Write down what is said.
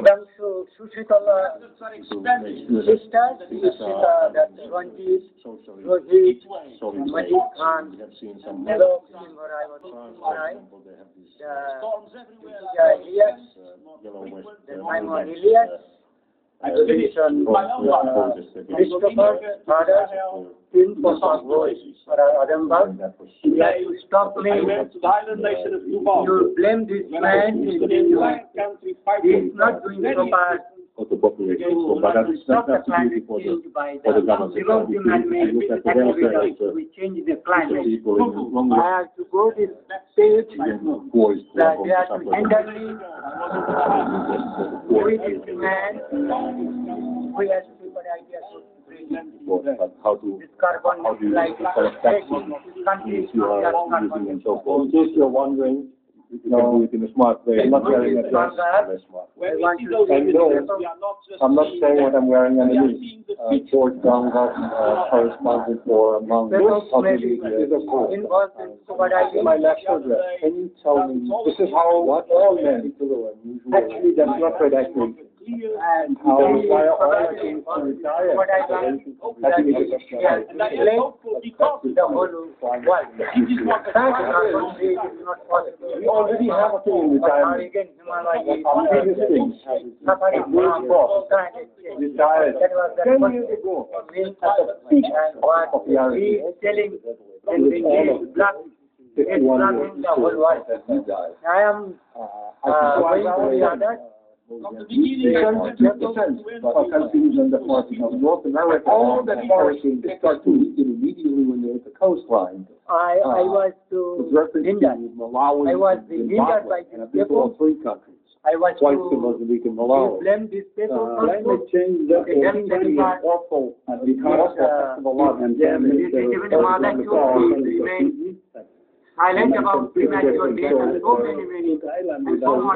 Sudhanshu, Sushitala, sisters, Sushita, that's Ranjit, Rohit, Majid Khan, Hello, Simbarai, Simbarai, the Elias, the Simon Elias, Jason, uh, Christopher, father, Tim Posa voice for Adambar. You have to stop me. You blame this man, he is not doing so bad. of the population. So, You but have that's, to stop that's the climate for the, change by for the the government. zero If you- human if you look at the welfare of activities, the- we change the the climate. people in the long I have to go to state run, boys who are that going they to have to suffer. tenderly with this man who has people ideas to bring for- but how to, this carbon how do you like sort of tax this it country if you are has using carbon. and so forth. In case you're wondering, you can do it in a smart way, I'm not wearing a dress, very smart. I want to And no, I'm not saying what I'm wearing underneath. Uh, George Ganga, uh, correspondent for Mount People of the be is a cool. involved in scuba In diving. my national dress, can you tell me, this is how what all men, actually, that's not quite accurate. And How, they why are all provide against to retire? I think it is that he has explained the whole world. That country is not possible. We already have a thing in retirement. again, Himalaya Our biggest thing, Safari Blue Cross, climate change. retired That was the ten first years ago. at the peak and Of the army. he is telling in the black, it's blocking years. the whole world. I am Uh, uh, going to the other. Percent of countries in the part of North America, all that start to it immediately when they're at the coastline. I, I was With to reference to Malawi I was and hindered Zimbabwe, by and been all people. three countries, I was twice to to Mozambique and to Malawi. blame these people Uh, also. climate change, Okay, then then is awful, and because uh, of a lot of damage. Even the too, he remained silent about premature death and so many, many, so much.